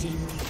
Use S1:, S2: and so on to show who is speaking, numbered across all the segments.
S1: Shut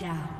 S1: down.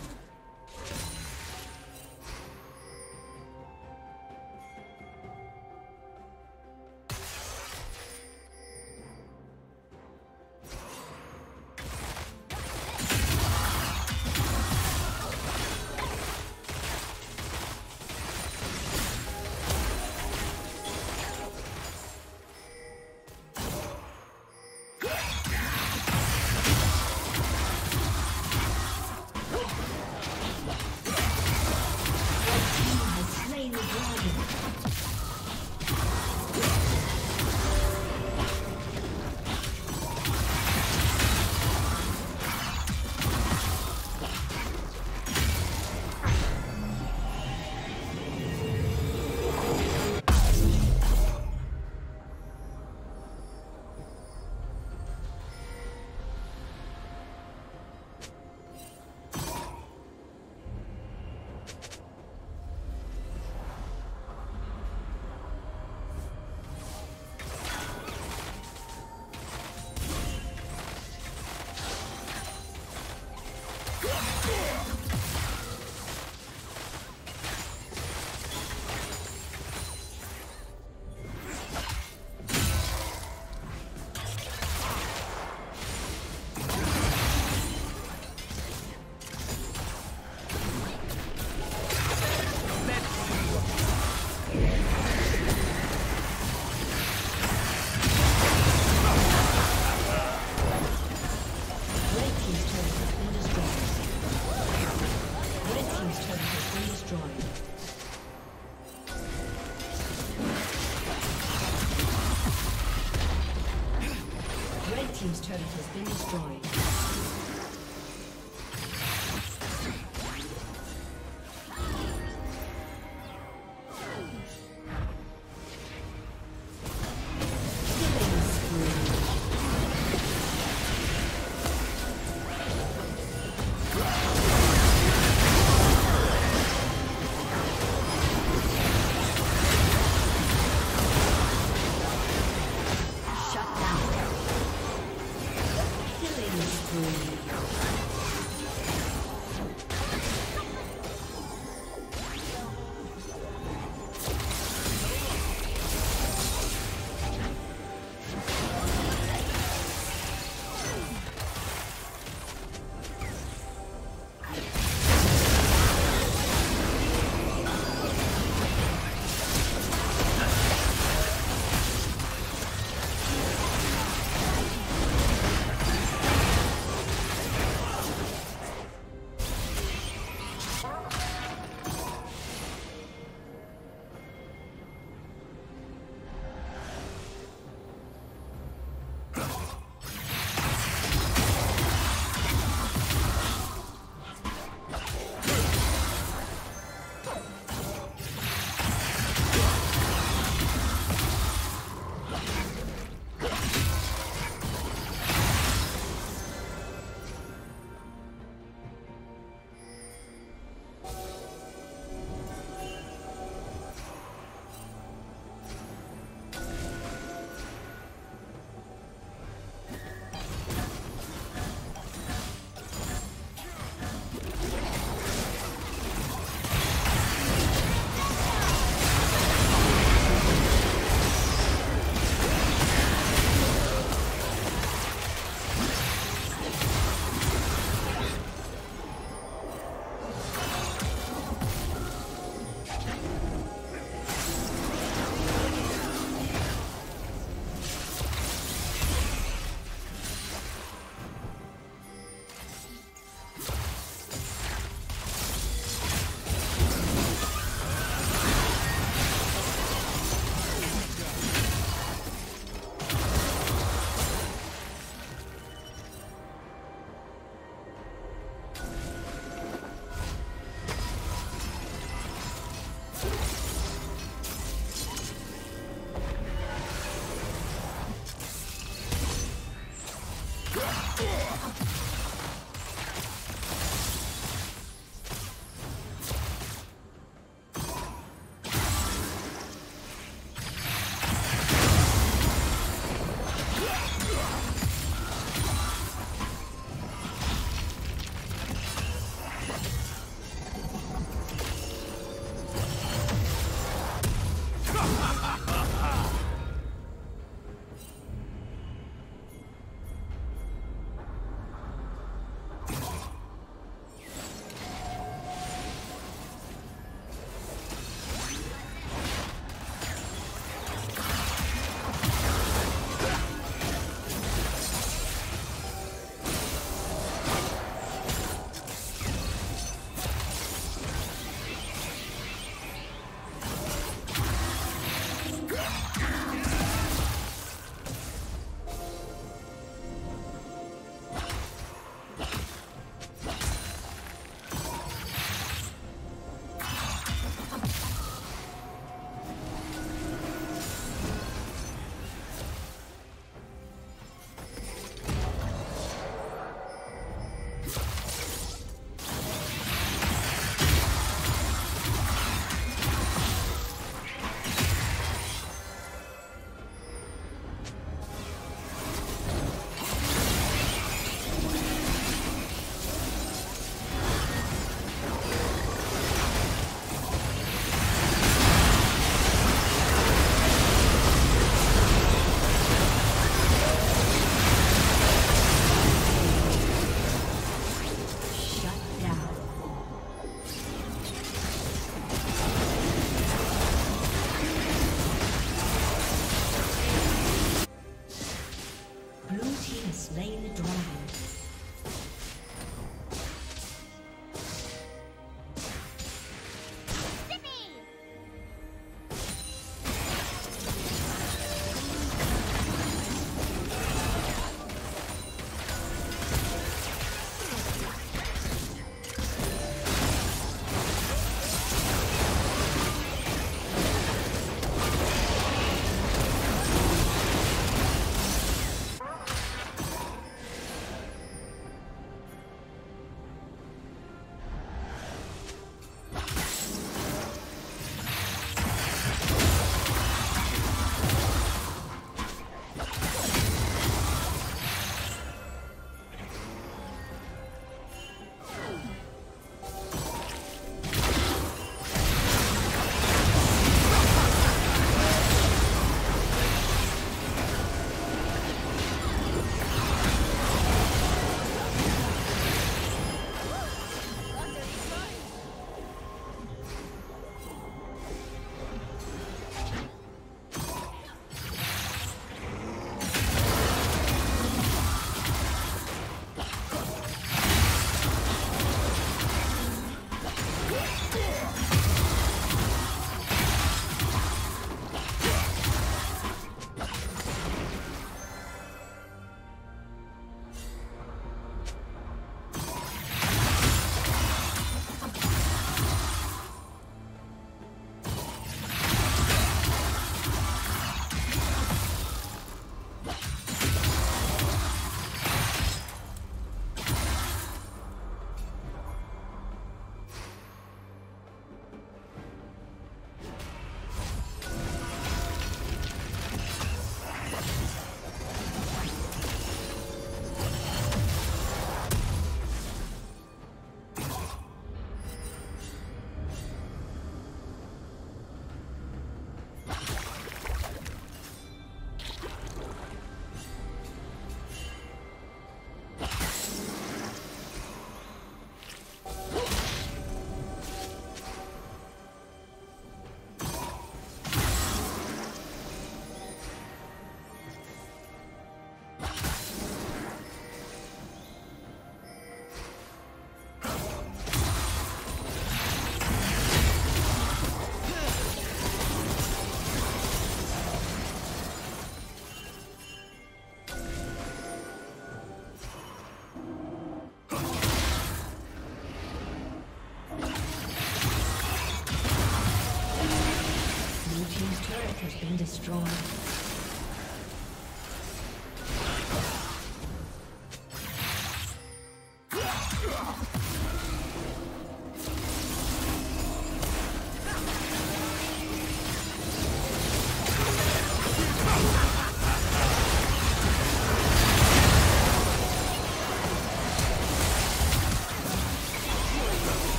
S1: Destroyed.